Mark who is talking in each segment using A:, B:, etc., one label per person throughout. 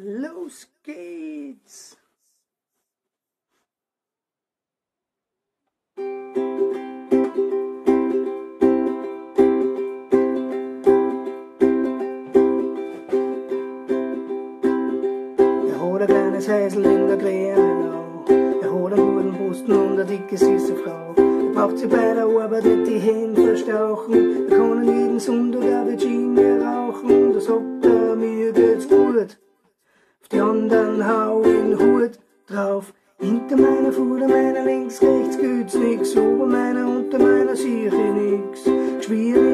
A: Los geht's! Er hat ein kleines Häusl in der Grünenau. Er hat einen guten Posten und eine dicke, süße Frau. Er braucht sie bei der Arbeit nicht die Hände verstauchen. Er kann an jeden Sonntag auch Virginia rauchen. Hau in Hut drauf. Hinter meiner Fuder, meiner links, rechts gibt's nix. Ober meiner, unter meiner ich nix. Schwier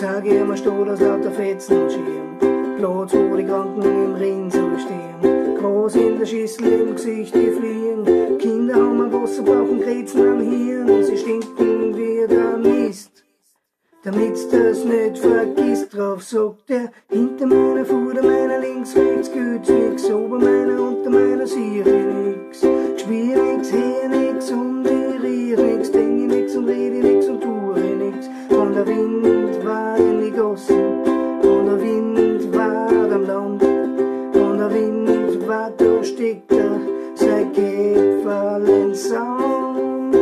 A: Sag immer steht aus lauter Fetzen und Schirm. Platz, wo die Kranken im Ring so stehen. Groß in der Schüssel im Gesicht, die fliehen. Kinder haben ein Wasser, brauchen Krätzen am Hirn. Sie stinken wie der Mist. Damit's das nicht vergisst, drauf sagt er, hinter meiner Fuder, meiner links, rechts gibt's nix, ober meiner, unter meiner ich nix. Spiel nix, her Gipfel in Sand.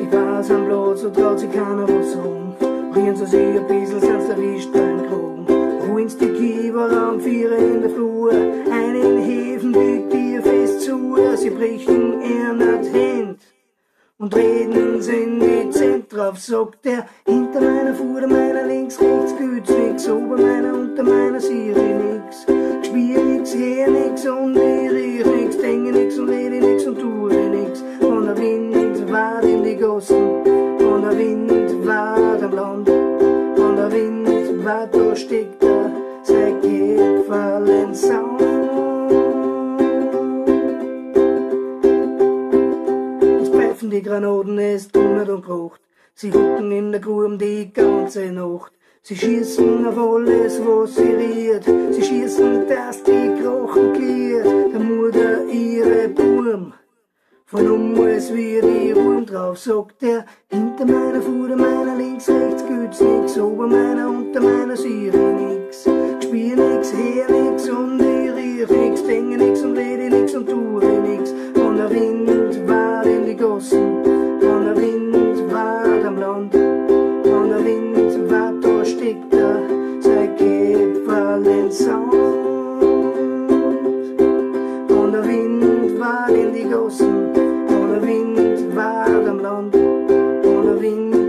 A: Ich weiß am Platz, so traut sich keiner was rum. Rieren sie sich ein bisschen, sonst erwischt beim Krogen. Holen's die Kieber am Vierer in der Flur. Eine in Häfen biegt ihr fest zu. Sie brechen ihr nicht Hand. Und reden sind dezent drauf, sagt er. Hinter meiner Fuder, meiner links, rechts gibt's Da steckt er. Sein Gipfel in Sand. Es pfeifen die Granaten, es donnert und krocht. Sie hucken in der Grube die ganze Nacht. Sie schießen auf alles, was sie riert. Sie schießen, dass die Krochen klärt. Der Mutter ihre Burm. Von um es wie die Ruhm drauf, sagt er. Hinter meiner Fuder, meiner links, nix und rede nix und tue nix. Von der Wind war in die Gossen, Von der Wind war am Land. Von der Wind war da steckt er, sein Käferl in Sand. Und der Wind war in die Gossen, Von der Wind war am Land. Von der Wind